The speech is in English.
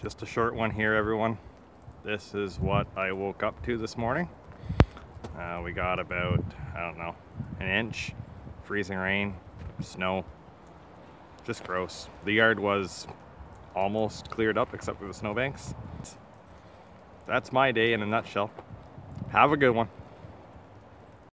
Just a short one here, everyone. This is what I woke up to this morning. Uh, we got about, I don't know, an inch, freezing rain, snow. Just gross. The yard was almost cleared up except for the snowbanks. That's my day in a nutshell. Have a good one.